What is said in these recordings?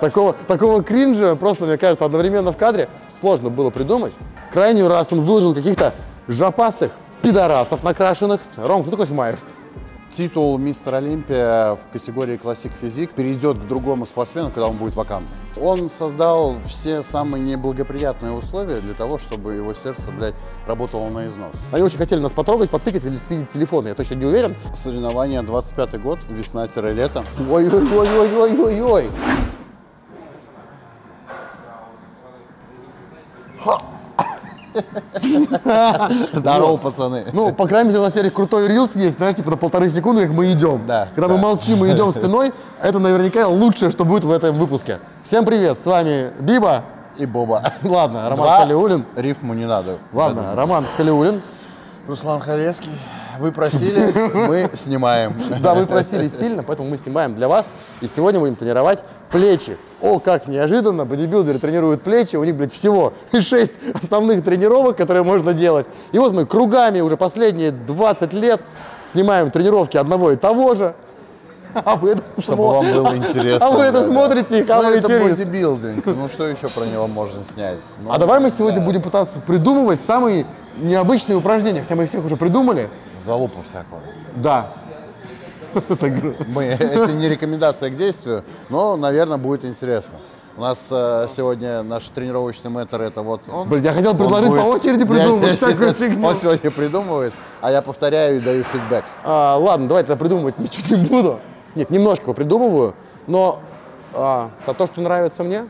Такого, такого кринжа просто, мне кажется, одновременно в кадре сложно было придумать. Крайний раз он выложил каких-то жопастых пидорасов накрашенных. Ром, кто такой Смаев? Титул мистер Олимпия в категории классик физик перейдет к другому спортсмену, когда он будет вакантным. Он создал все самые неблагоприятные условия для того, чтобы его сердце, блядь, работало на износ. Они очень хотели нас потрогать, подтыкать или спилить телефон, я точно не уверен. Соревнования 25 год, весна-лето. Ой-ой-ой-ой-ой-ой. Здорово, пацаны. Ну, по крайней мере, у нас серии крутой рилс есть, знаешь, типа на полторы секунды, как мы идем. Да, Когда да. мы молчим и идем спиной, это наверняка лучшее, что будет в этом выпуске. Всем привет, с вами Биба. И Боба. Ладно, Роман Два Халиулин. Рифму не надо. Ладно, Роман Халиулин. Руслан Халецкий. Вы просили, мы снимаем. Да, вы просили сильно, поэтому мы снимаем для вас. И сегодня будем тренировать плечи. О, как неожиданно, бодибилдеры тренируют плечи, у них, блядь, всего 6 основных тренировок, которые можно делать. И вот мы кругами уже последние 20 лет снимаем тренировки одного и того же. А вы это, Чтобы смо- вам было интересно. А вы это да, да. смотрите и Ну, это бодибилдинг. Ну, что еще про него можно снять? Ну, А давай мы сегодня будем пытаться придумывать самые необычные упражнения, хотя мы их всех уже придумали. Залупу всякого. Да. Это гру- Мы, это не рекомендация к действию, но, наверное, будет интересно. У нас э, сегодня наш тренировочный мэтр это вот он. Блин, я хотел предложить будет- по очереди придумывать всякую фигню. Он сегодня придумывает, а я повторяю и даю фидбэк. А, ладно, давай тогда придумывать ничего не буду. Нет, немножко придумываю, но а, то, что нравится мне,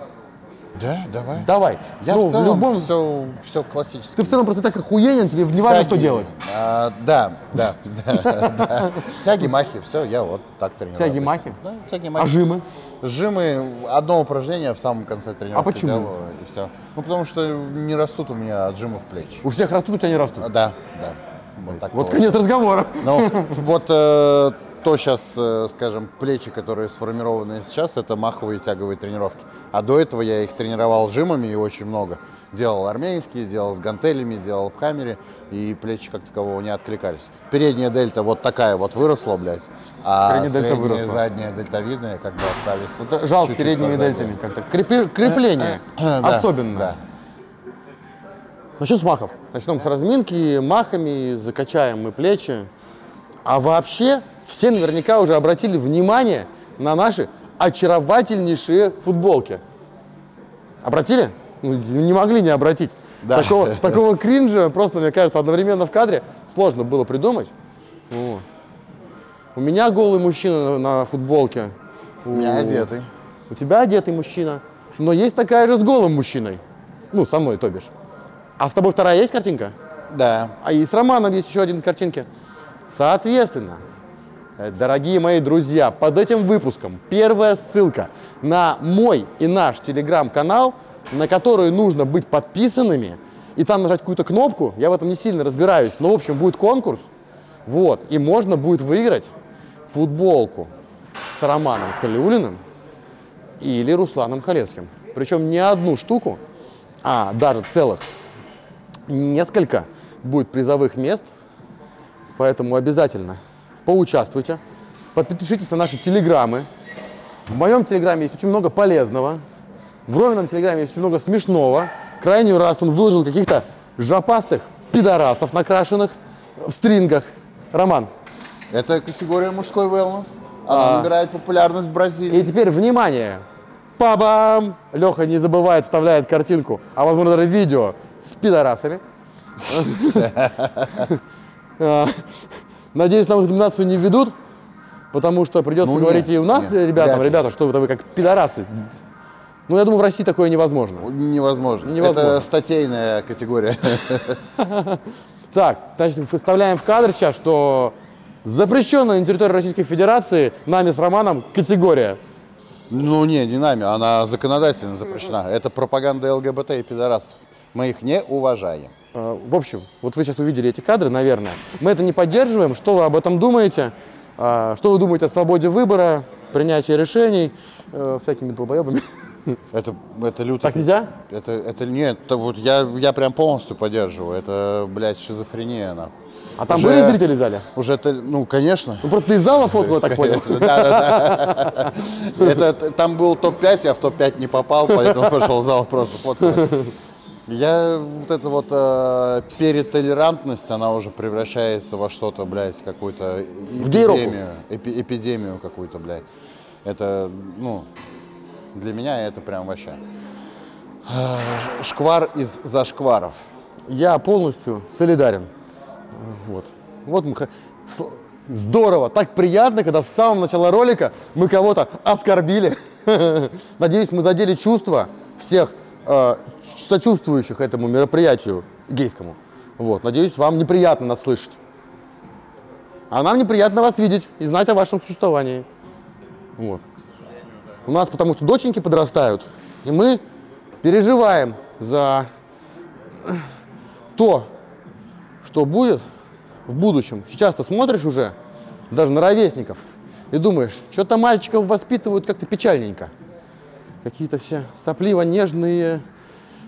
Да, давай. давай. Я ну, в целом любом... все, все классическое. Ты в целом просто так охуенен, тебе не важно, что делать. А, да, да, да. Тяги, махи, все, я вот так тренирую. Тяги, махи? Да, тяги, А махи. жимы? Жимы, одно упражнение в самом конце тренировки А почему? делаю, и все. Ну, потому что не растут у меня от жимов плечи. У всех растут, у тебя не растут. А, Да, да. Вот так Вот конец разговора. Ну, вот э, то сейчас, э, скажем, плечи, которые сформированы сейчас, это маховые тяговые тренировки. А до этого я их тренировал жимами и очень много. Делал армейские, делал с гантелями, делал в камере, и плечи как такового не откликались. Передняя дельта вот такая вот выросла, блядь, а Передняя дельта средняя и выросла. задняя дельтовидная как бы остались. Это жалко чуть-чуть передними позади. дельтами как-то. Крепи- Крепление Да, особенно. Да. Начнем с махов. Начнем с разминки, махами, закачаем мы плечи. А вообще, все наверняка уже обратили внимание на наши очаровательнейшие футболки. Обратили? Ну, не могли не обратить. Да. Такого, такого кринжа просто, мне кажется, одновременно в кадре сложно было придумать. Вот. У меня голый мужчина на, футболке. У меня одетый. У тебя одетый мужчина. Но есть такая же с голым мужчиной. Ну, со мной, то бишь. А с тобой вторая есть картинка? Да. А и с Романом есть еще один картинки. Соответственно, дорогие мои друзья, под этим выпуском первая ссылка на мой и наш телеграм-канал, на который нужно быть подписанными, и там нажать какую-то кнопку, я в этом не сильно разбираюсь, но в общем будет конкурс, вот, и можно будет выиграть футболку с Романом Халиулиным или Русланом Халецким. Причем не одну штуку, а даже целых несколько будет призовых мест, поэтому обязательно поучаствуйте, подпишитесь на наши телеграммы. В моем телеграме есть очень много полезного, в Ромином телеграме есть очень много смешного. Крайний раз он выложил каких-то жопастых пидорасов накрашенных в стрингах. Роман, Это категория мужской wellness. Она А. набирает популярность в Бразилии. И теперь внимание! Па-бам! Леха не забывает, вставляет картинку, а возможно даже видео с пидорасами. А, Надеюсь, нам номинацию не введут, потому что придется Ну, говорить нет, и у нас, нет, ребятам, ли. ребята, что вы как пидорасы. Ну, я думаю, в России такое невозможно. Невозможно. Невозможно. Это статейная категория. Так, значит, выставляем в кадр сейчас, что запрещенная на территории Российской Федерации нами с Романом категория. Ну не, не нами, она законодательно запрещена. Это пропаганда ЛГБТ и пидорасов. Мы их не уважаем. Э, В общем, вот вы сейчас увидели эти кадры, наверное. Мы это не поддерживаем. Что вы об этом думаете? А, Что вы думаете о свободе выбора, принятии решений э, всякими долбоебами? Это, это люто. Так нельзя? Это, это нет, это вот я, я прям полностью поддерживаю. Это, блядь, шизофрения, нахуй. А там Уже- были зрители в зале? Уже, ты- ну, конечно. Ну, просто ты из зала фоткал, так понял. Да, да, да. Это, там был топ-5, я в топ-5 не попал, поэтому пошел в зал просто фоткать. Я вот эта вот э, перетолерантность, она уже превращается во что-то, блядь, какую-то эпидемию, эпи- эпидемию какую-то, блядь. Это, ну, для меня это прям вообще э, шквар из зашкваров. Я полностью солидарен. Вот. Вот мы... Здорово, так приятно, когда с самого начала ролика мы кого-то оскорбили. Надеюсь, мы задели чувства всех э, сочувствующих этому мероприятию гейскому. Вот. Надеюсь, вам неприятно нас слышать. А нам неприятно вас видеть и знать о вашем существовании. Вот. У нас потому что доченьки подрастают, и мы переживаем за то, что будет в будущем. Сейчас ты смотришь уже даже на ровесников и думаешь, что-то мальчиков воспитывают как-то печальненько. Какие-то все сопливо-нежные,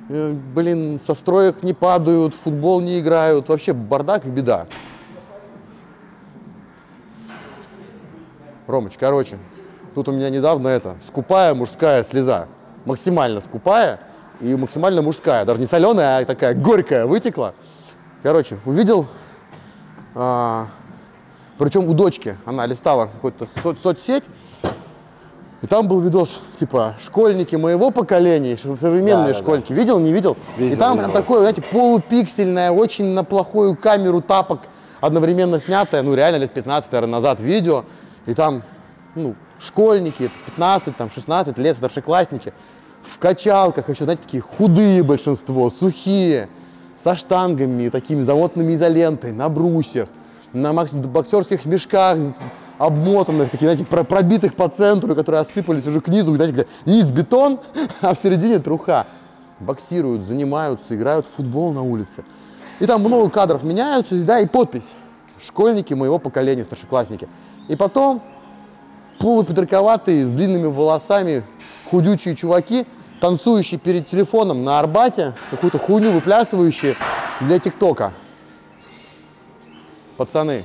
э, блин, со строек не падают, в футбол не играют. Вообще бардак и беда. Ромыч, короче, тут у меня недавно это, скупая мужская слеза. Максимально скупая и максимально мужская. Даже не соленая, а такая горькая вытекла. Короче, увидел, а, причем у дочки, она листала какую-то со- соцсеть, и там был видос, типа, школьники моего поколения, современные Да, да, школьники. Видел, не видел? и Видел, там прям видел. такое, знаете, полупиксельное, очень на плохую камеру тапок одновременно снятое, ну реально лет 15 наверное, назад видео. И там, ну, школьники, 15, там, 16 лет, старшеклассники, в качалках еще, знаете, такие худые большинство, сухие, со штангами, такими замотанными изолентой, на брусьях, на боксерских мешках, обмотанных, таких, знаете, про- пробитых по центру, которые осыпались уже к низу, знаете, где низ бетон, а в середине труха. Боксируют, занимаются, играют в футбол на улице. И там много кадров меняются, да, и подпись. Школьники моего поколения, старшеклассники. И потом полупедрковатые, с длинными волосами, худючие чуваки, танцующие перед телефоном на Арбате, какую-то хуйню выплясывающие для ТикТока. Пацаны,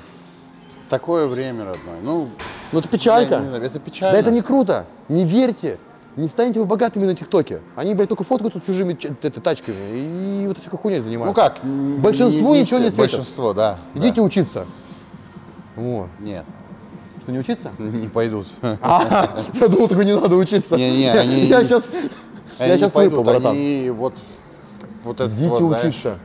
Такое время, родной. Ну, ну это я печалька. не знаю, это печально. Да это не круто. Не верьте. Не станете вы богатыми на ТикТоке. Они, блядь, только фоткаются с чужими это, тачками и вот всякой хуйней Ну занимаются. как? Большинству ничего не все, светит. Большинство, да. Идите учиться. Вот. да. Нет, Что, не учиться? не пойдут. А, я думал, только не надо учиться. Не-не, Я- они- Я сейчас, я не сейчас выпал, братан. Они вот, вот это Идите учиться.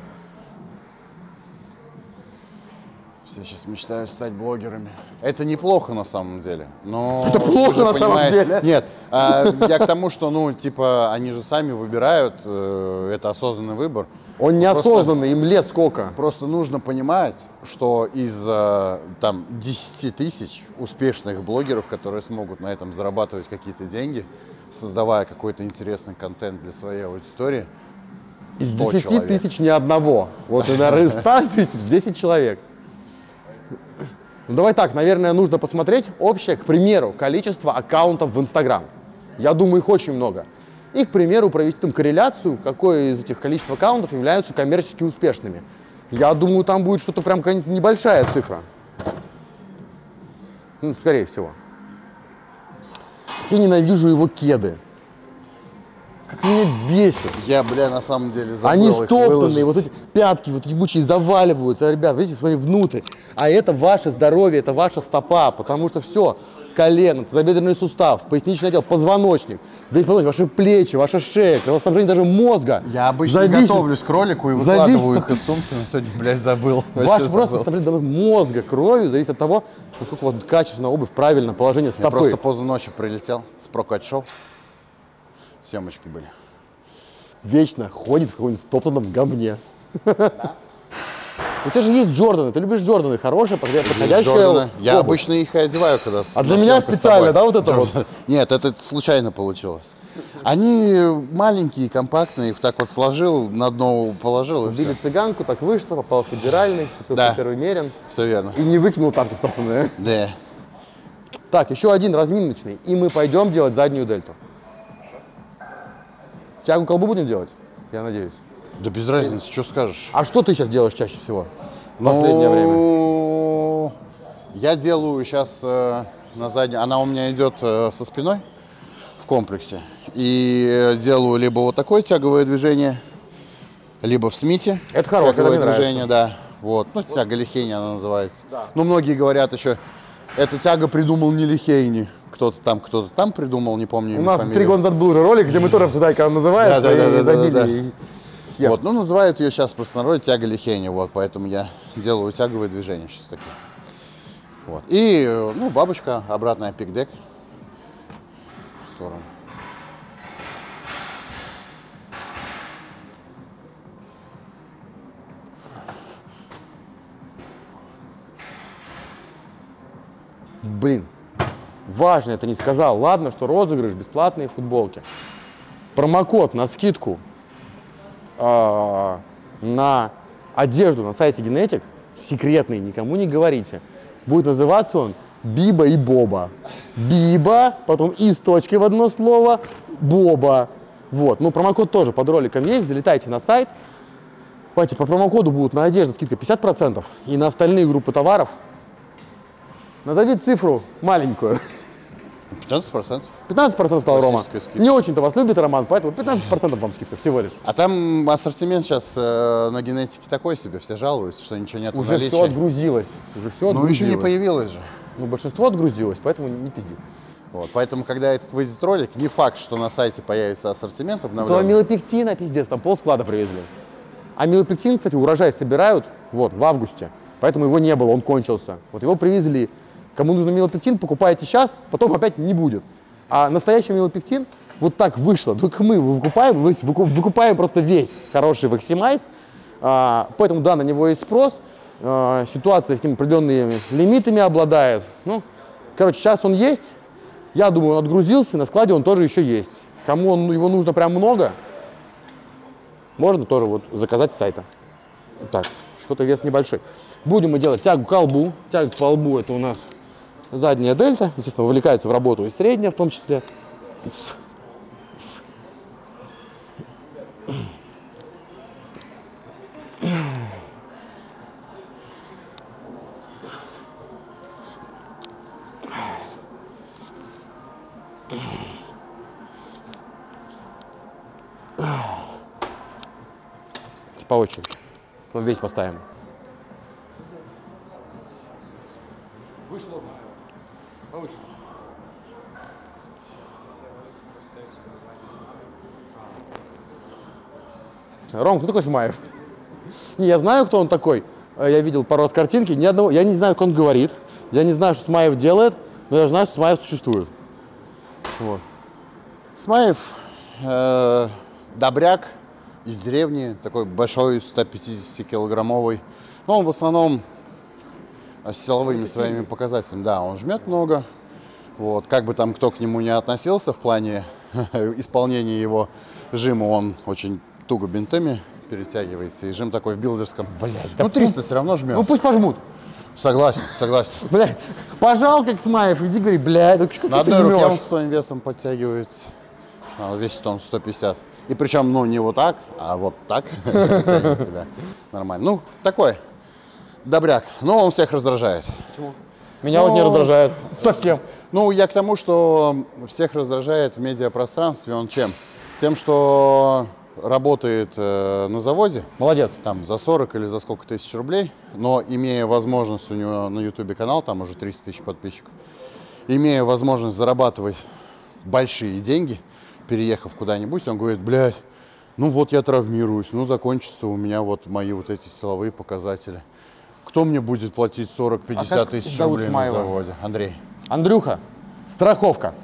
Все сейчас мечтают стать блогерами. Это неплохо на самом деле. Но Это плохо же на самом деле. Нет, а, я к тому, что, ну, типа, они же сами выбирают, э, это осознанный выбор. Он неосознанный, им лет сколько. Просто нужно понимать, что из э, там 10 тысяч успешных блогеров, которые смогут на этом зарабатывать какие-то деньги, создавая какой-то интересный контент для своей аудитории, Из 100 10 человек. тысяч ни одного. Вот, наверное, из 100 тысяч 10 человек. Ну, давай так, наверное, нужно посмотреть общее, к примеру, количество аккаунтов в Инстаграм. Я думаю, их очень много. И, к примеру, провести там корреляцию, какое из этих количеств аккаунтов являются коммерчески успешными. Я думаю, там будет что-то прям небольшая цифра. Ну, скорее всего. Я ненавижу его кеды. Как меня бесит. я, бля, на самом деле забыл Они стоптанные, вот эти пятки вот ебучие заваливаются. Ребят, видите, смотри, внутрь. А это ваше здоровье, это ваша стопа, потому что все, колено, тазобедренный сустав, поясничный отдел, позвоночник, весь позвоночник, ваши плечи, ваша шея, кровоснабжение даже мозга. Я обычно зависит- готовлюсь к ролику и зависит выкладываю от- их из сумки, но сегодня, блядь, забыл. Ваш Вообще просто снабжение мозга кровью зависит от того, насколько у вас качественная обувь, правильное положение Я стопы. просто поздно ночью прилетел с прокат-шоу. Съемочки были. Вечно ходит в каком-нибудь стоптанном говне. У тебя же есть Джорданы, ты любишь Джорданы, хорошие, подходя- подходящая Джорданы. Я обувь. обычно их и одеваю, когда А для меня специально, да, вот это вот? Нет, это случайно получилось. Они маленькие, компактные, их так вот сложил, на дно положил и Убили все. цыганку, так вышло, попал в федеральный, купил Да. первый мерин Все верно. и не выкинул тапки стоптанные. Да. Так, еще один разминочный, и мы пойдем делать заднюю дельту. Тягу колбу будем делать? Я надеюсь. Да без разницы, что скажешь. А что ты сейчас делаешь чаще всего? в последнее время? Ну, Я делаю сейчас на задней, она у меня идет э, со спиной в комплексе. И делаю либо вот такое тяговое движение, либо в смите. Это хорошее, тяговое это движение, да. Вот, ну тяга Лихейни она называется. Ну многие говорят еще, эта тяга придумал не Лихейни. Кто-то там, кто-то там придумал, не помню У нас фамилию. три года назад был ролик, где мы тоже обсуждали, как она называется, и забили. Я- Вот, ну называют ее сейчас в простонародье тяга Лихейни, вот, поэтому я делаю тяговые движения сейчас такие. Вот. И, ну, бабочка, обратная пикдек в сторону. Блин, важно это не сказал. Ладно, что розыгрыш, бесплатные футболки. Промокод на скидку а, на одежду на сайте Генетик, секретный, никому не говорите. Будет называться он Биба и Боба. Биба, потом и с точкой в одно слово, Боба. Вот, ну промокод тоже под роликом есть, залетайте на сайт. Давайте, по промокоду будет на одежду скидка 50% и на остальные группы товаров Назови цифру маленькую. 15%. 15% стал Рома. Скидка. Не очень-то вас любит Роман, поэтому 15% вам скидка всего лишь. А там ассортимент сейчас на генетике такой себе, все жалуются, что ничего нет Уже наличии. все отгрузилось. Уже все Ну, еще не отгрузилось. появилось же. Ну, большинство отгрузилось, поэтому не пизди. Вот, поэтому, когда этот выйдет ролик, не факт, что на сайте появится ассортимент То обновленный. милопектина, пиздец, там пол склада привезли. А милопектин, кстати, урожай собирают вот в августе, поэтому его не было, он кончился. Вот его привезли. Кому нужно милопектин, покупаете сейчас, потом опять не будет. А настоящий милопектин вот так вышло. Только мы выкупаем, выкупаем просто весь хороший ваксимайз. А, поэтому, да, на него есть спрос. А, ситуация с ним определенными лимитами обладает. Ну, короче, сейчас он есть. Я думаю, он отгрузился, на складе он тоже еще есть. Кому он, его нужно прям много, можно тоже вот заказать с сайта. Так, что-то вес небольшой. Будем мы делать тягу к колбу. Тяга к колбу это у нас задняя дельта, естественно, вовлекается в работу и средняя в том числе. По очереди. Весь поставим. Ром, кто такой Смаев? Не, я знаю, кто он такой. Э, Я видел пару раз картинки. Ни одного, я не знаю, как он говорит. Я не знаю, что Смаев делает, но я знаю, что Смаев существует. Вот. Смаев, э, добряк из деревни, такой большой, 150-килограммовый. Но он в основном э, с силовыми своими показателями. Да, он жмет много. Вот, как бы там кто к нему не относился в плане исполнения его жима, он очень туго бинтами перетягивается. И жим такой в билдерском. Блядь, ну 300 все равно жмет. Ну пусть пожмут. согласен, согласен. Блядь, пожал, как Смаев, иди говори, блядь, ну что На ты одной руке он своим весом подтягивается. А, весит он 150. И причем, ну, не вот так, а вот так тянет себя нормально. Ну, такой добряк. Но он всех раздражает. Меня вот не Ну, раздражает совсем. Ну, я к тому, что всех раздражает в медиапространстве он чем? Тем, что работает э, на заводе, Молодец. там за 40 или за сколько тысяч рублей, но имея возможность, у него на ютубе канал, там уже 300 тысяч подписчиков, имея возможность зарабатывать большие деньги, переехав куда-нибудь, он говорит, блядь, ну вот я травмируюсь, ну закончатся у меня вот мои вот эти силовые показатели. Кто мне будет платить 40-50 А тысяч рублей на заводе? Андрей. Андрюха, страховка.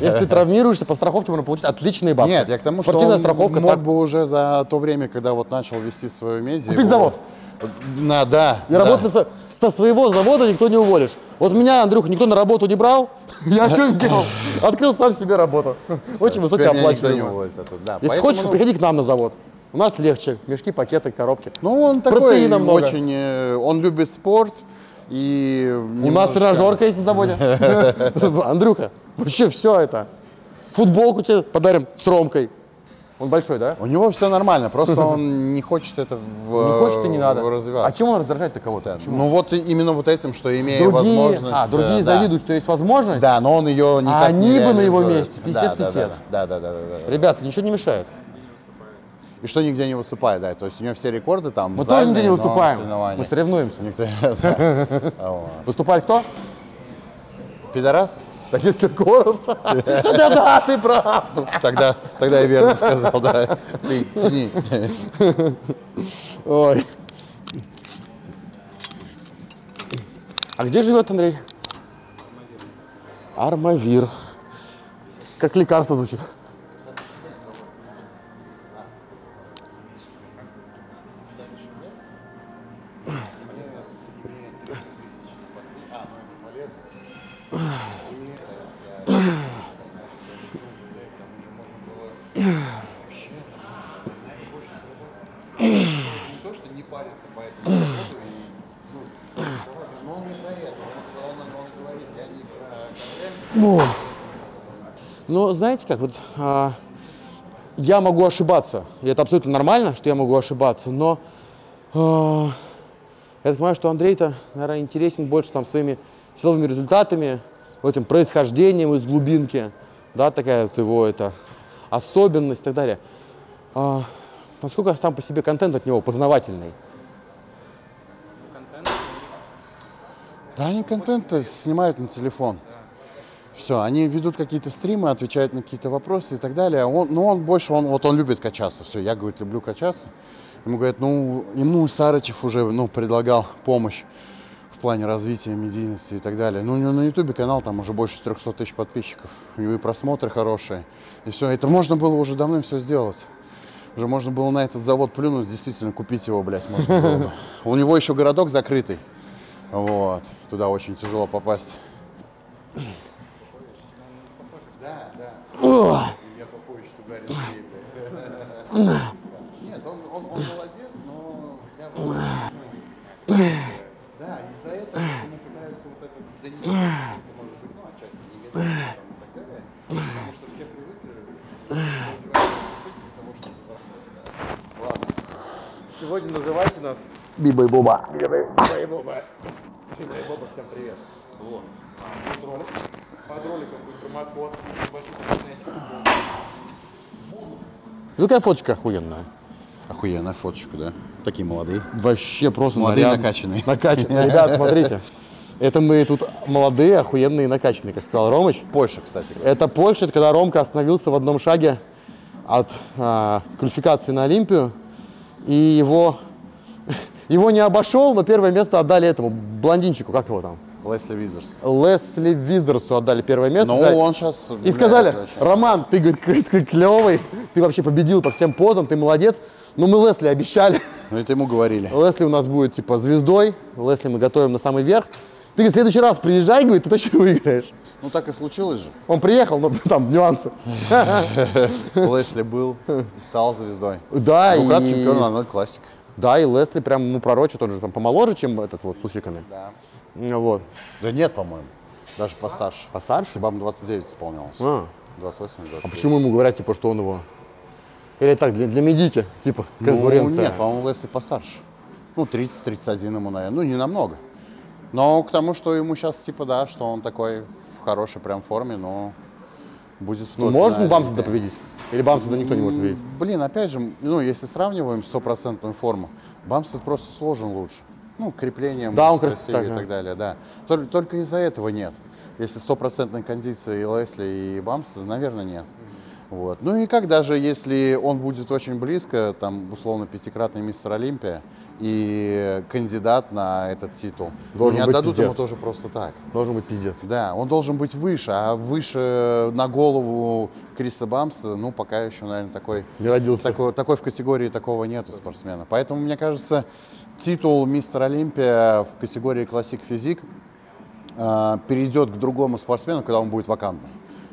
Если ты травмируешься, по страховке можно получить отличные бабки. Нет, я к тому, Спортивная что страховка. мог так. бы уже за то время, когда вот начал вести свою медиа... Купить его- завод. На, да. И да. работать со, со своего завода никто не уволишь. Вот меня, Андрюха, никто на работу не брал. Я что сделал? Открыл сам себе работу. Очень оттуда. Да, Если поэтому, хочешь, ну, приходи к нам на завод. У нас легче. Мешки, пакеты, коробки. Ну, он такой Протеина очень... э, Он любит спорт и... У нас тренажерка есть на заводе. Андрюха, вообще все это. Футболку тебе подарим с Ромкой. Он большой, да? У него все нормально, просто он не хочет это в, Не хочет и не надо. развиваться. А чем он раздражает-то кого-то? Ну вот именно вот этим, что имея Другие, возможность... а, другие э, да. завидуют, что есть возможность? Да, но он ее никак они не бы на его месте, Да, да, 50-50. Да, да, да, да, да, да. Ребята, ничего не мешает. И что нигде не выступает, да. То есть у него все рекорды там Мы тоже нигде не выступаем. Мы соревнуемся. Никто-. Выступает кто? Пидорас? Таких Киркоров. Да-да, ты прав. Тогда, тогда я верно сказал, да. Ты тяни. Ой. А где живет Андрей? Армавир. Как лекарство звучит. Как, вот а, я могу ошибаться, и это абсолютно нормально, что я могу ошибаться, но а, я так понимаю, что Андрей-то, наверное, интересен больше там своими силовыми результатами, вот этим происхождением из глубинки, да, такая вот его это особенность и так далее. А, насколько сам по себе контент от него познавательный? Да, они контент снимают на телефон. Все, они ведут какие-то стримы, отвечают на какие-то вопросы и так далее. Он, ну, он больше, он, вот он любит качаться. Все, я, говорит, люблю качаться. Ему говорят, ну, ему Сарычев уже, ну, предлагал помощь в плане развития медийности и так далее. Ну, у него на Ютубе канал, там уже больше 300 тысяч подписчиков. У него и просмотры хорошие. И все, это можно было уже давно все сделать. Уже можно было на этот завод плюнуть, действительно, купить его, блядь, можно было бы. У него еще городок закрытый. Вот. Туда очень тяжело попасть. Да. Я попозже тугарин Нет, он, он, он молодец, но я Да, из-за этого ему пытаются вот это донести, это может быть, ну, отчасти негативно там, и так далее. Потому что все привыкли для того, чтобы заработать. Ладно. Сегодня называйте нас Биба и Боба. Бэй Боба. Бэй Боба, всем привет. Вот. Под ролик. Под роликом будет промокод. Ну какая фоточка охуенная. Охуенная фоточка, да? Такие молодые. Вообще просто Молодые, нарядно. накачанные. Накачанные. Ребят, смотрите. Это мы тут молодые, охуенные, накачанные, как сказал Ромыч. Польша, кстати. Это Польша, это когда Ромка остановился в одном шаге от а, квалификации на Олимпию. И его, его не обошел, но первое место отдали этому блондинчику, как его там? Лесли Визерс. Лесли Визерсу отдали первое место. Ну, он сейчас... И сказали, Роман, ты, говорит, к- клевый, ты вообще победил по всем позам, ты молодец. Но мы Лесли обещали. Ну, это ему говорили. Лесли у нас будет типа звездой, Лесли мы готовим на самый верх. Ты говорит, в следующий раз приезжай, говорит, ты точно выиграешь. Ну, так и случилось же. Он приехал, но там нюансы. Лесли был и стал звездой. Да, Ну, и... чемпион на классик. Да, и Лесли прям, ну, пророчит, он же там помоложе, чем этот вот с усиками. Да. Ну, Вот. Да нет, по-моему. Даже постарше. Постарше? Себам 29 исполнилось. А. 28 А 29. почему ему говорят, типа, что он его... Или так, для, для медики, типа, Ну, конкуренция? нет, по-моему, Лесли постарше. Ну, 30-31 ему, наверное. Ну, не намного. Но к тому, что ему сейчас, типа, да, что он такой в хорошей прям форме, но будет в Ну, на Бамса Олимпе. победить? Или Бамса да никто не может победить? Блин, опять же, ну, если сравниваем стопроцентную форму, Бамстед просто сложен лучше. Ну, креплением, Да, он красивее красив- так, и так далее, да. Только, только из-за этого нет. Если стопроцентной кондиции и Лесли, и Бамстеда, наверное, нет. Вот. Ну и как даже если он будет очень близко, там, условно, пятикратный мистер Олимпия и кандидат на этот титул, Должен не отдадут ему пиздец. тоже просто так. Должен быть пиздец. Да, он должен быть выше, а выше на голову Криса Бамса, ну, пока еще, наверное, такой, Не родился. такой, такой в категории такого нету спортсмена. Поэтому, мне кажется, титул мистер Олимпия в категории классик физик э, перейдет к другому спортсмену, когда он будет вакантным.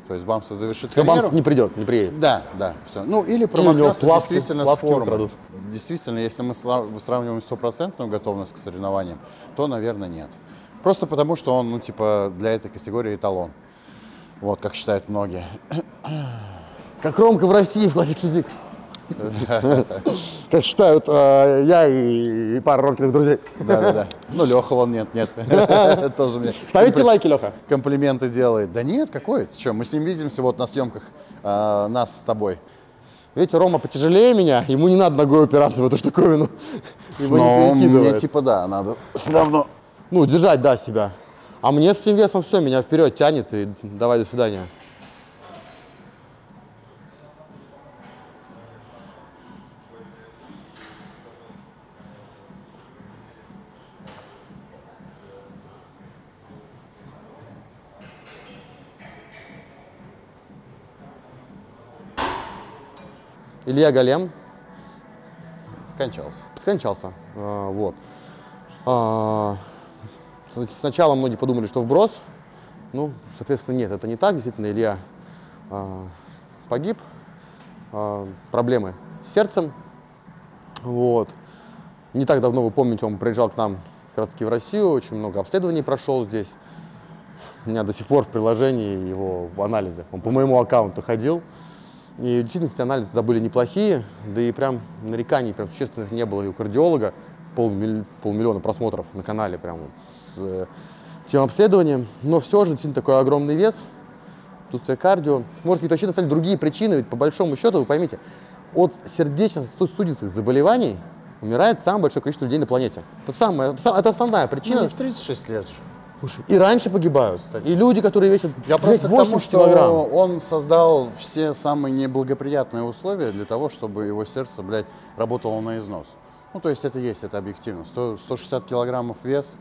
То есть Бамса завершит Бамс карьеру. не придет, не приедет. Да, да, все. Ну, или промахнется плавки- действительно плавки с формой. украдут. Действительно, если мы сравниваем стопроцентную готовность к соревнованиям, то, наверное, нет. Просто потому, что он, ну, типа, для этой категории эталон. Вот, как считают многие. Как Ромка в России в классик физик. Как считают э, я и, пара Ромкиных друзей. Да-да-да. Ну, Леха вон нет, нет. Тоже мне Ставите лайки, Леха. комплименты делает. Да нет, какой? Ты что, мы с ним видимся вот на съемках а, нас с тобой. Видите, Рома потяжелее меня, ему не надо ногой упираться в эту штуковину. Его не мне перекидывает. типа да, надо все равно. Ну, держать, да, себя. А мне с этим весом все, меня вперед тянет и давай до свидания. Илья Голем Скончался. скончался. А, Вот. А, Сначала многие подумали, что вброс. Ну, соответственно, нет, это не так. Действительно, Илья а, погиб. А, Проблемы с сердцем. Вот. Не так давно, вы помните, он приезжал к нам как раз таки в Россию, очень много обследований прошел здесь. У меня до сих пор в приложении его анализы. Он по моему аккаунту ходил. И в действительности анализы тогда были неплохие, да и прям нареканий прям существенных не было и у кардиолога. Полмиль- полмиллиона просмотров на канале прям вот с э, тем обследованием. Но все же действительно такой огромный вес, отсутствие кардио. Может быть, вообще на самом деле другие причины, ведь по большому счету, вы поймите, от сердечно-сосудистых заболеваний умирает самое большое количество людей на планете. Это, самое, это, са- это основная причина. Ну, в 36 лет же. И раньше погибают. И люди, которые весят Я просто к 80 тому, что килограмм. он создал все самые неблагоприятные условия для того, чтобы его сердце, блядь, работало на износ. Ну, то есть это есть, это объективно. 100 160 килограммов вес,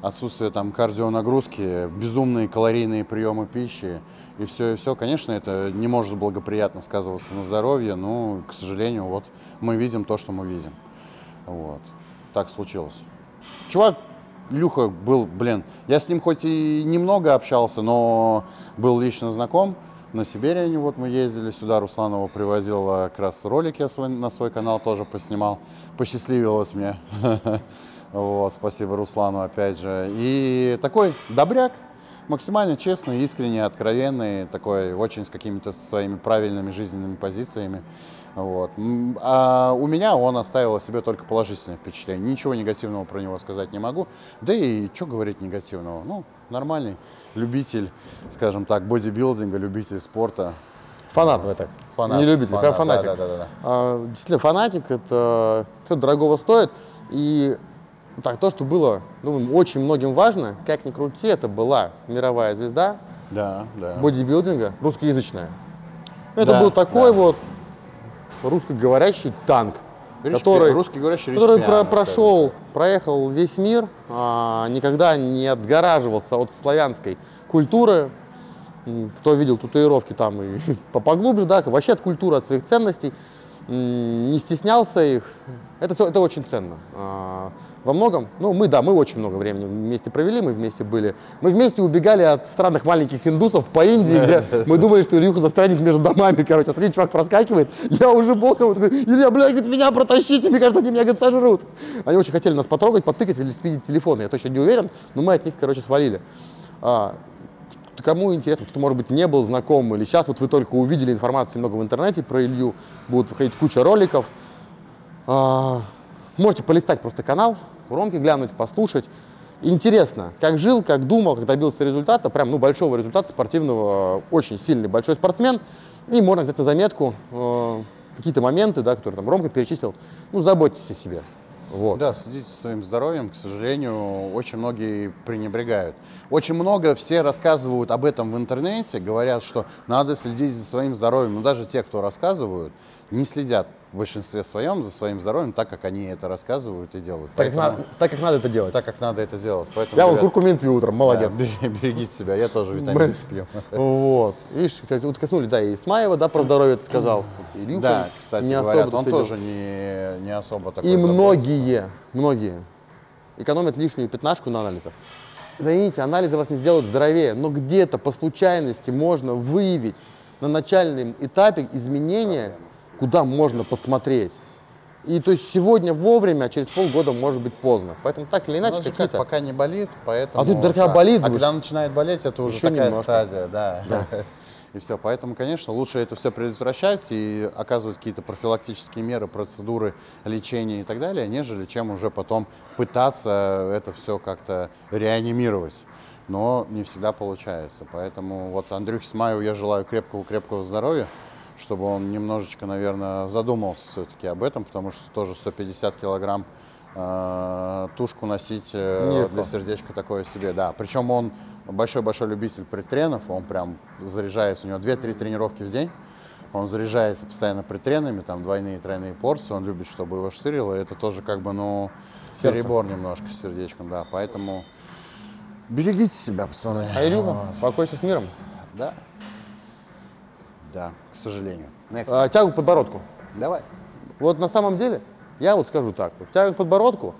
отсутствие там кардионагрузки, безумные калорийные приемы пищи и все, и все. Конечно, это не может благоприятно сказываться на здоровье, но, к сожалению, вот мы видим то, что мы видим. Вот. Так случилось. Чувак, Илюха был, блин, я с ним хоть и немного общался, но был лично знаком. На Сибири вот мы ездили сюда, Руслан его привозил а, как раз ролики свой, на свой канал тоже поснимал. Посчастливилось мне. Вот, спасибо Руслану опять же. И такой добряк, максимально честный, искренний, откровенный, такой очень с какими-то своими правильными жизненными позициями. Вот. А у меня он оставил о себе только положительное впечатление. Ничего негативного про него сказать не могу. Да и что говорить негативного? Ну, нормальный любитель, скажем так, бодибилдинга, любитель спорта. Фанат в этом. Фанат. Не любитель, прям Фанат, фанатик. да, да, да, да. А, действительно, фанатик это все дорогого стоит. И так, то, что было думаю, очень многим важно, как ни крути, это была мировая звезда Да, да. бодибилдинга, русскоязычная. Это Да, был такой да. вот русскоговорящий танк, Речь который, пи- русский говорящий речь который про- скажем прошел, проехал весь мир, а, никогда не отгораживался от славянской культуры. Кто видел татуировки там и по- поглубже, да, вообще от культуры, от своих ценностей, не стеснялся их. Это, это очень ценно. Во многом, ну мы, да, мы очень много времени вместе провели, мы вместе были. Мы вместе убегали от странных маленьких индусов по Индии, где мы думали, что Ильюха застрянет между домами, короче. А смотри, чувак проскакивает, я уже боком, вот такой, Илья, бля, говорит, меня протащите, мне кажется, они меня, говорит, сожрут. Они очень хотели нас потрогать, потыкать или спидить телефоны, я точно не уверен, но мы от них, короче, свалили. А, кому интересно, кто, может быть, не был знаком, или сейчас вот вы только увидели информацию много в интернете про Илью, будут выходить куча роликов. А, можете полистать просто канал, Ромки глянуть, послушать. Интересно, как жил, как думал, как добился результата, прям, ну, большого результата спортивного, очень сильный, большой спортсмен. И можно взять на заметку э, какие-то моменты, да, которые там Ромка перечислил. Ну, заботьтесь о себе. Вот. Да, следите за своим здоровьем, к сожалению, очень многие пренебрегают. Очень много все рассказывают об этом в интернете, говорят, что надо следить за своим здоровьем, но даже те, кто рассказывают, не следят в большинстве своем за своим здоровьем, так как они это рассказывают и делают. Так, как Поэтому- надо, так как надо это делать. так как надо это делать. Поэтому, Я вот куркумин пью утром, молодец. да, бере- берегите себя, я тоже витаминки пью. Вот. Видишь, как вот коснули, да, и Исмаева, да, про здоровье ты сказал. Илюха Да, кстати не говорят, особо он следил. тоже не, не особо такой И многие, многие экономят лишнюю пятнашку на анализах. Извините, анализы вас не сделают здоровее, но где-то по случайности можно выявить на начальном этапе изменения, куда можно посмотреть. И то есть сегодня вовремя, а через полгода может быть поздно. Поэтому так или иначе как, какие-то... пока не болит, поэтому... А тут шаг. болит А будет. когда начинает болеть, это уже Еще такая немножко. стадия, да. и все. Поэтому, конечно, лучше это все предотвращать и оказывать какие-то профилактические меры, процедуры лечения и так далее, нежели чем уже потом пытаться это все как-то реанимировать. Но не всегда получается. Поэтому вот Андрюхе Смаеву я желаю крепкого-крепкого здоровья, чтобы он немножечко, наверное, задумался все-таки об этом, потому что тоже 150 килограмм э, тушку носить э, для сердечка такое себе, да. Причем он большой-большой любитель притренов, он прям заряжается, у него 2-3 тренировки в день, он заряжается постоянно притренами, там двойные тройные порции, он любит, чтобы его штырило, это тоже как бы, ну, Сердце. перебор немножко с сердечком, да, поэтому берегите себя, пацаны. А Илюха, Вот. покойся с миром. Да. Да, к сожалению. Next. А, тягу к подбородку. Давай. Вот на самом деле, я вот скажу так, вот тяга к подбородку,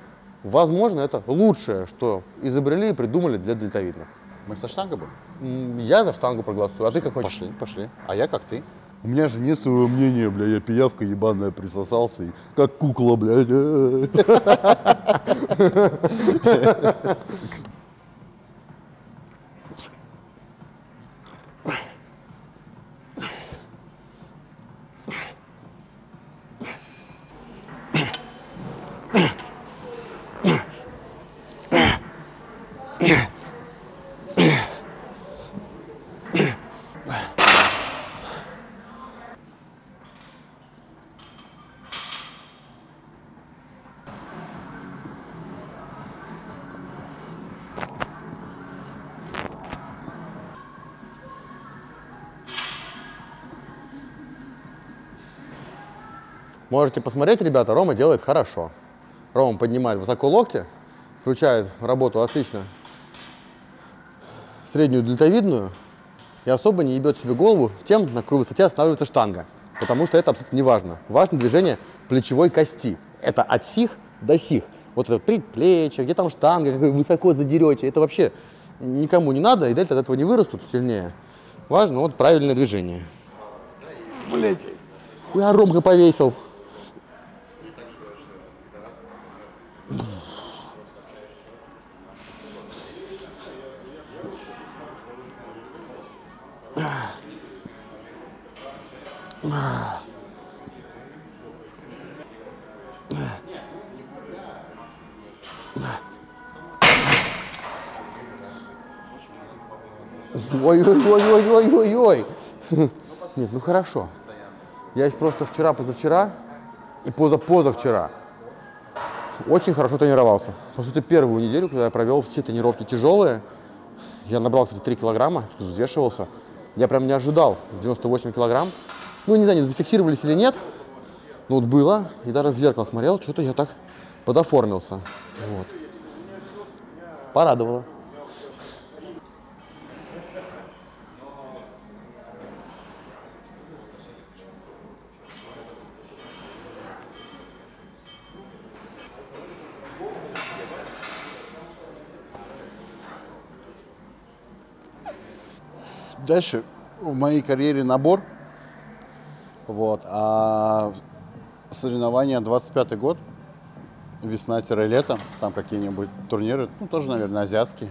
возможно, это лучшее, что изобрели и придумали для дельтовидных. Мы со штангой будем? Я за штангу проголосую, а ты как хочешь? Пошли, пошли. А я как ты? У меня же нет своего мнения, бля, я пиявка ебаная присосался, и как кукла, блядь. Можете посмотреть, ребята, Рома делает хорошо. Рома поднимает высоко локти, включает работу отлично среднюю дельтовидную и особо не ебет себе голову тем, на какой высоте останавливается штанга. Потому что это абсолютно не важно. Важно движение плечевой кости. Это от сих до сих. Вот это предплечье, где там штанга, как вы высоко задерете. Это вообще никому не надо, и дельта от этого не вырастут сильнее. Важно вот правильное движение. Блять, я Ромка повесил. Ой-ой-ой-ой-ой-ой. Нет, ну хорошо. Я еще просто вчера, позавчера и позапозавчера очень хорошо тренировался. По сути, первую неделю, когда я провел все тренировки тяжелые, я набрал, кстати, 3 килограмма, тут взвешивался. Я прям не ожидал 98 килограмм. Ну, не знаю, не зафиксировались или нет. Но вот было. И даже в зеркало смотрел, что-то я так подоформился. Вот. Порадовало. Дальше в моей карьере набор. Вот. А соревнования 25 год. Весна-лето. Там какие-нибудь турниры. Ну, тоже, наверное, азиатские.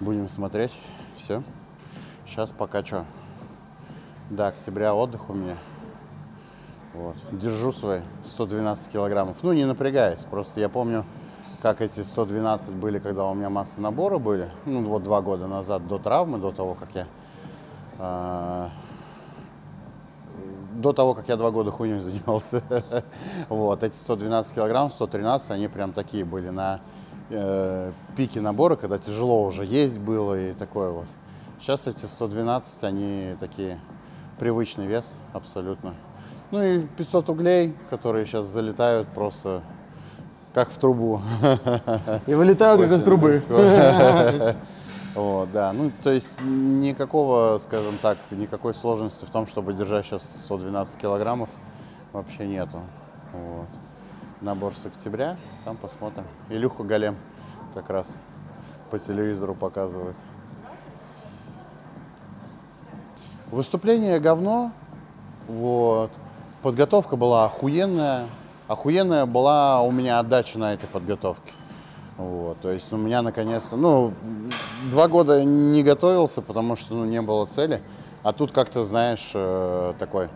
Будем смотреть. Все. Сейчас пока что. До октября отдых у меня. Вот. Держу свои 112 килограммов. Ну, не напрягаясь. Просто я помню, как эти 112 были, когда у меня масса набора были. Ну, вот два года назад, до травмы, до того, как я до того, как я два года хуйней занимался. вот, эти 112 килограмм, 113, они прям такие были на э, пике набора, когда тяжело уже есть было и такое вот. Сейчас эти 112, они такие привычный вес абсолютно. Ну и 500 углей, которые сейчас залетают просто как в трубу. И вылетают как из трубы. Вот, да. Ну, то есть никакого, скажем так, никакой сложности в том, чтобы держать сейчас 112 килограммов, вообще нету. Вот. Набор с октября, там посмотрим. Илюха Голем как раз по телевизору показывает. Выступление говно, вот. Подготовка была охуенная. Охуенная была у меня отдача на этой подготовке. Вот, то есть у меня наконец-то, ну, два года не готовился, потому что ну, не было цели. А тут как-то, знаешь, э, такой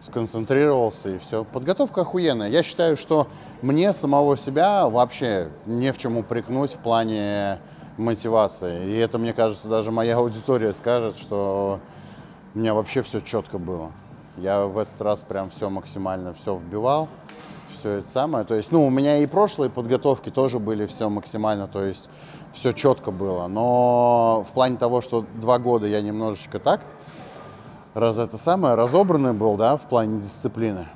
сконцентрировался и все. Подготовка охуенная. Я считаю, что мне самого себя вообще не в чем упрекнуть в плане мотивации. И это, мне кажется, даже моя аудитория скажет, что у меня вообще все четко было. Я в этот раз прям все максимально все вбивал, все это самое. То есть, ну, у меня и прошлые подготовки тоже были все максимально, то есть все четко было. Но в плане того, что два года я немножечко так, раз это самое, разобранный был, да, в плане дисциплины,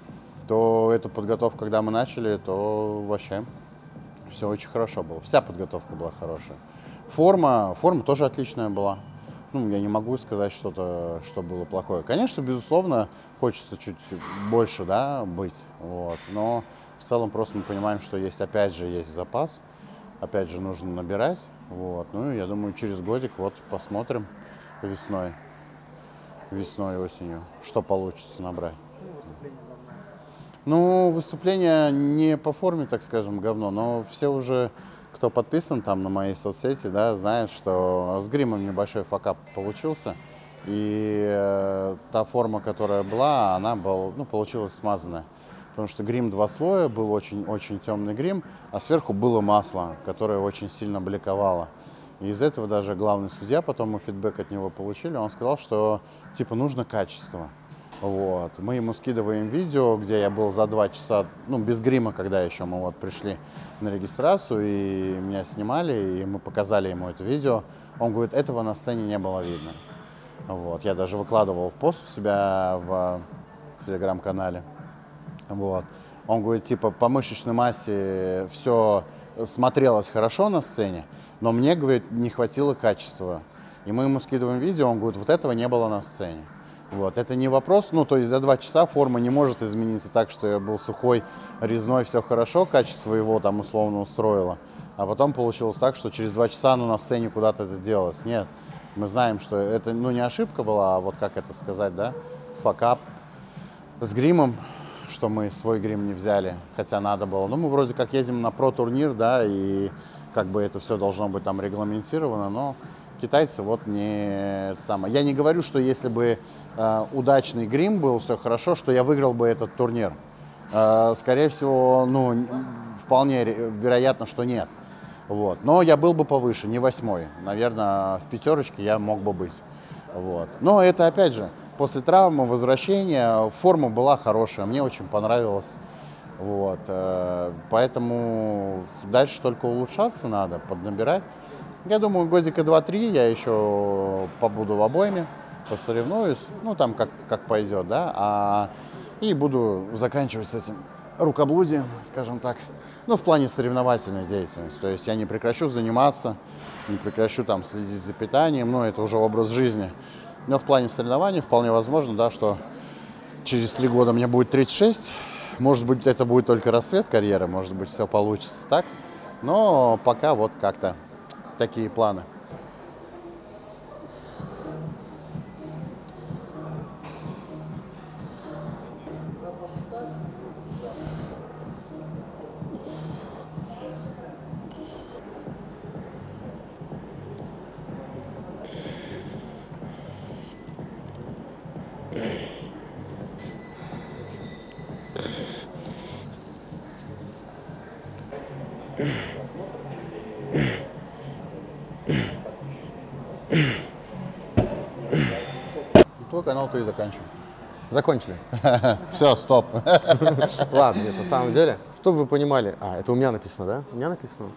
то эта подготовка, когда мы начали, то вообще все очень хорошо было. Вся подготовка была хорошая. Форма, форма тоже отличная была. Ну, я не могу сказать что-то, что было плохое. Конечно, безусловно, хочется чуть больше, да, быть, вот. Но в целом просто мы понимаем, что есть, опять же, есть запас. Опять же, нужно набирать, вот. Ну, я думаю, через годик вот посмотрим весной, весной, осенью, что получится набрать. Ну, выступление не по форме, так скажем, говно, но все уже, кто подписан там на моей соцсети, да, знают, что с гримом небольшой факап получился. И э, та форма, которая была, она был, ну, получилась смазанная. Потому что грим два слоя, был очень-очень темный грим, а сверху было масло, которое очень сильно бликовало. И из этого даже главный судья, потом мы фидбэк от него получили, он сказал, что типа нужно качество. Вот. Мы ему скидываем видео, где я был за два часа, ну, без грима, когда еще мы вот пришли на регистрацию, и меня снимали, и мы показали ему это видео. Он говорит, этого на сцене не было видно. Вот. Я даже выкладывал пост у себя в телеграм-канале. Вот. Он говорит, типа, по мышечной массе все смотрелось хорошо на сцене, но мне, говорит, не хватило качества. И мы ему скидываем видео, он говорит, вот этого не было на сцене. Вот. Это не вопрос, ну, то есть за два часа форма не может измениться так, что я был сухой, резной, все хорошо, качество его там условно устроило. А потом получилось так, что через два часа ну, на сцене куда-то это делалось. Нет, мы знаем, что это ну, не ошибка была, а вот как это сказать, да, факап с гримом, что мы свой грим не взяли, хотя надо было. Ну, мы вроде как едем на про-турнир, да, и как бы это все должно быть там регламентировано, но китайцы вот не это самое. Я не говорю, что если бы э, удачный грим был, все хорошо, что я выиграл бы этот турнир. Э, скорее всего, ну, вполне вероятно, что нет. Вот. Но я был бы повыше, не восьмой. Наверное, в пятерочке я мог бы быть. Вот. Но это, опять же, после травмы, возвращения, форма была хорошая, мне очень понравилось. Вот. Э, поэтому дальше только улучшаться надо, поднабирать. Я думаю, годика 2-3 я еще побуду в обойме, посоревнуюсь, ну там как, как пойдет, да, а, и буду заканчивать с этим рукоблудием, скажем так, ну в плане соревновательной деятельности, то есть я не прекращу заниматься, не прекращу там следить за питанием, ну это уже образ жизни, но в плане соревнований вполне возможно, да, что через три года мне будет 36, может быть это будет только рассвет карьеры, может быть все получится так, но пока вот как-то такие планы. Закончили. Все, стоп. Ладно, нет, на самом деле, чтобы вы понимали, а, это у меня написано, да? У меня написано?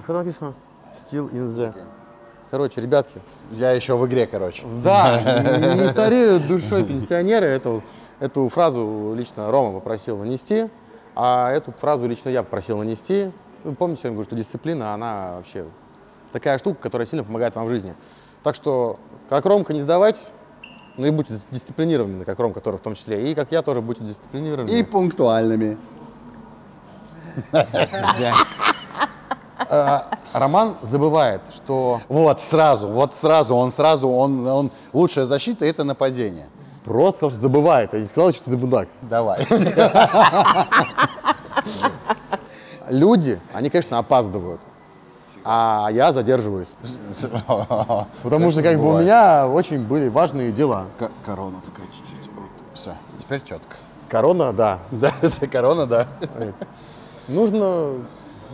А что написано? Still in the... Короче, ребятки, Я еще в игре, короче. да, не стареют душой пенсионеры. Эту, эту фразу лично Рома попросил нанести, а эту фразу лично я попросил нанести. Вы помните, я говорю, что дисциплина, она вообще такая штука, которая сильно помогает вам в жизни. Так что, как Ромка, не сдавайтесь, ну и будьте дисциплинированными, как Ромка тоже в том числе. И как я тоже будьте дисциплинированными. И пунктуальными. А, Роман забывает, что Вот сразу, вот сразу, он сразу, он, он лучшая защита это нападение. просто забывает. Я не сказал, что ты мудак. Давай. Люди, они, конечно, опаздывают. А я задерживаюсь. Потому что как бы у меня очень были важные дела. Ко- Корона такая чуть-чуть. Вот, все, теперь четко. Корона, да. Да, это корона, да. Нужно,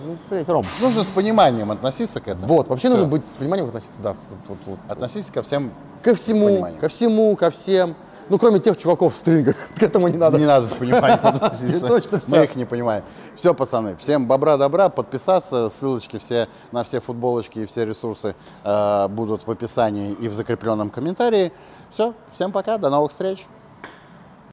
ну, блядь, Ром. Нужно с пониманием относиться к этому. Вот, вообще Всё. нужно быть с пониманием относиться, да. вот- вот- вот. Относись ко всем Ко всему, ко всему, ко всем. Ну, кроме тех чуваков в стрингах, к этому не надо. Не надо с пониманием относиться. Точно. Мы их не понимаем. Все, пацаны, всем бобра-добра, подписаться. Ссылочки все на все футболочки и все ресурсы э, будут в описании и в закрепленном комментарии. Все, всем пока, до новых встреч.